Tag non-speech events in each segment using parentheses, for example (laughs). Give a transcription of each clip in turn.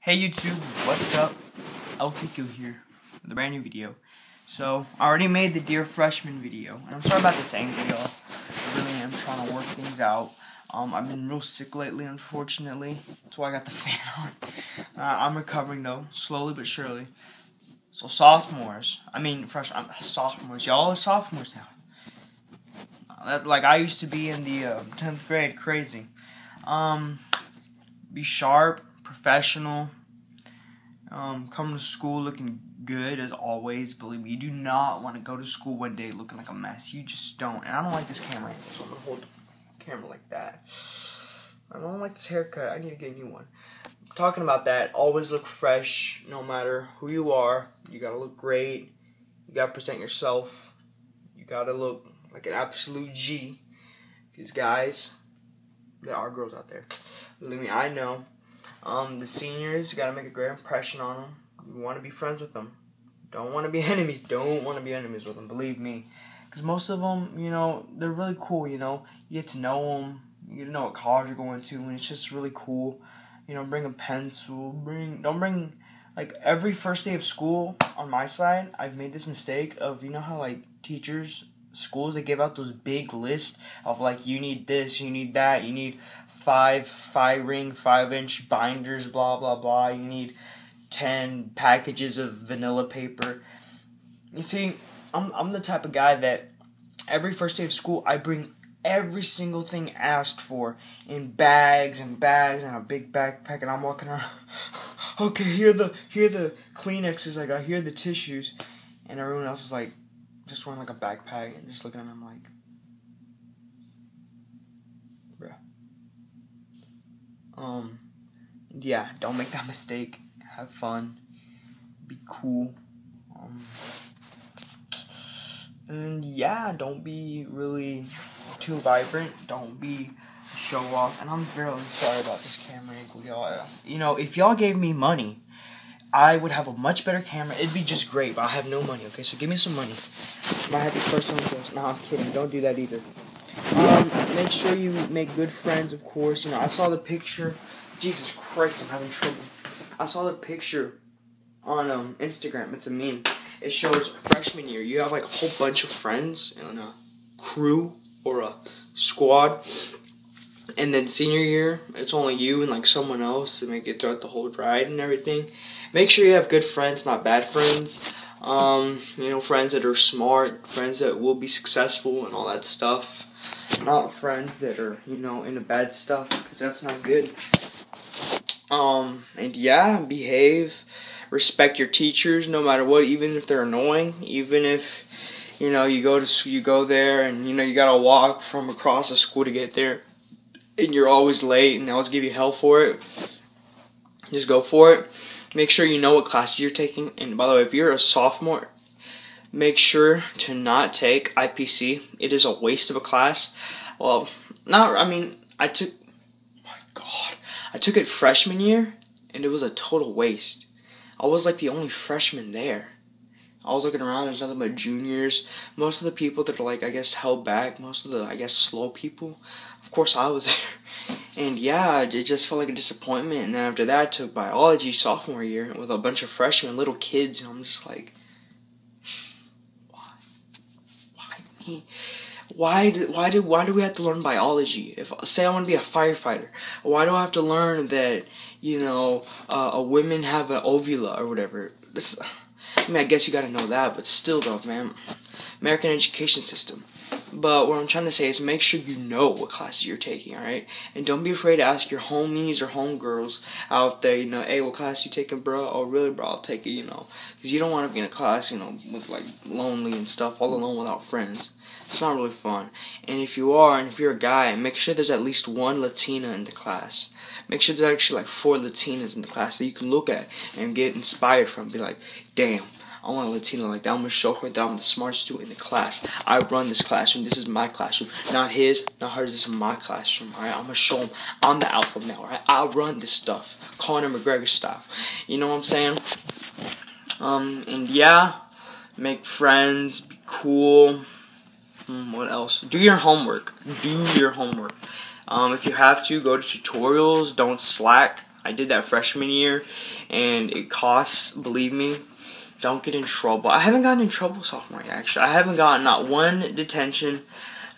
Hey YouTube, what's up? LTQ here with a brand new video. So, I already made the Dear Freshman video, and I'm sorry about this angle, y'all. I really am trying to work things out. Um, I've been real sick lately, unfortunately. That's why I got the (laughs) fan on. Uh, I'm recovering though, slowly but surely. So sophomores, I mean freshmen, sophomores, y'all are sophomores now. Uh, that, like I used to be in the uh, 10th grade, crazy. Um, be sharp, professional. Um, come to school looking good as always. Believe me, you do not want to go to school one day looking like a mess. You just don't. And I don't like this camera, so I'm gonna hold the camera like that. I don't like this haircut. I need to get a new one. Talking about that, always look fresh, no matter who you are. You gotta look great. You gotta present yourself. You gotta look like an absolute G. These guys, there are girls out there. Believe me, I know. Um, the seniors, you gotta make a great impression on them. You want to be friends with them. Don't want to be (laughs) enemies. Don't want to be enemies with them. Believe me, because most of them, you know, they're really cool. You know, you get to know them. You get to know what college you're going to, and it's just really cool. You know, bring a pencil. Bring don't bring like every first day of school on my side. I've made this mistake of you know how like teachers schools they give out those big lists of like you need this, you need that, you need five five ring, five inch binders, blah blah blah. You need ten packages of vanilla paper. You see, I'm I'm the type of guy that every first day of school I bring every single thing asked for in bags and bags and a big backpack and I'm walking around (laughs) okay here the here the Kleenexes I got here the tissues and everyone else is like just wearing like a backpack and just looking at me I'm like bruh um yeah don't make that (laughs) mistake have fun be cool um and yeah don't be really too vibrant. Don't be show off. And I'm very sorry about this camera angle, y'all. You know, if y'all gave me money, I would have a much better camera. It'd be just great, but I have no money. Okay, so give me some money. I have this first one first. No, I'm kidding. Don't do that either. Um, make sure you make good friends, of course. You know, I saw the picture. Jesus Christ, I'm having trouble. I saw the picture on um Instagram. It's a meme. It shows freshman year. You have like a whole bunch of friends and a crew or a squad. And then senior year, it's only you and like someone else to make it throughout the whole ride and everything. Make sure you have good friends, not bad friends. Um, you know, friends that are smart, friends that will be successful and all that stuff. Not friends that are, you know, into bad stuff, because that's not good. Um, and yeah, behave. Respect your teachers no matter what, even if they're annoying, even if you know you go to you go there and you know you gotta walk from across the school to get there and you're always late and they always give you hell for it just go for it. Make sure you know what classes you're taking. And by the way if you're a sophomore make sure to not take ipc it is a waste of a class. Well not i mean i took my god i took it freshman year and it was a total waste. I was like the only freshman there I was looking around, there's nothing but juniors. Most of the people that are like, I guess, held back, most of the, I guess, slow people. Of course, I was (laughs) there. And yeah, it just felt like a disappointment. And then after that, I took biology sophomore year with a bunch of freshmen, little kids. And I'm just like, why? Why me? Why do, why do why do we have to learn biology? If say I want to be a firefighter, why do I have to learn that you know uh, a women have an ovula or whatever? This I mean, I guess you gotta know that, but still, though, man. American education system. But what I'm trying to say is make sure you know what classes you're taking, alright? And don't be afraid to ask your homies or homegirls out there, you know, hey, what class you taking, bro? Oh, really, bro? I'll take it, you know. Because you don't want to be in a class, you know, with, like, lonely and stuff, all alone without friends. It's not really fun. And if you are, and if you're a guy, make sure there's at least one Latina in the class. Make sure there's actually like four Latinas in the class that you can look at and get inspired from. Be like, damn, I want a Latina like that. I'm gonna show her that I'm the smartest student in the class. I run this classroom. This is my classroom, not his, not hers. This is my classroom. All right, I'm gonna show him I'm the alpha male. Right, I run this stuff, Conor McGregor style. You know what I'm saying? Um, and yeah, make friends, be cool. Hmm, what else? Do your homework. Do your homework. Um, if you have to, go to tutorials. Don't slack. I did that freshman year, and it costs. Believe me, don't get in trouble. I haven't gotten in trouble sophomore year. Actually, I haven't gotten not one detention,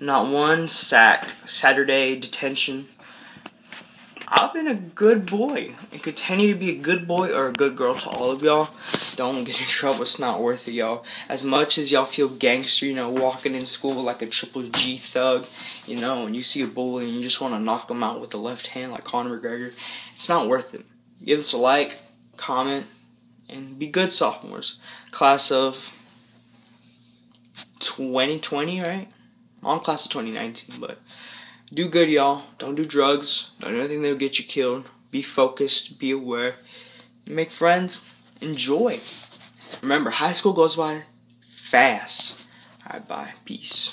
not one sack. Saturday detention. I've been a good boy and continue to be a good boy or a good girl to all of y'all. Don't get in trouble. It's not worth it, y'all. As much as y'all feel gangster, you know, walking in school like a triple G thug, you know, and you see a bully and you just want to knock him out with the left hand like Conor McGregor, it's not worth it. Give us a like, comment, and be good sophomores. Class of 2020, right? I'm class of 2019, but do good, y'all. Don't do drugs. Don't do anything that'll get you killed. Be focused. Be aware. Make friends. Enjoy. Remember, high school goes by fast. Alright, bye. Peace.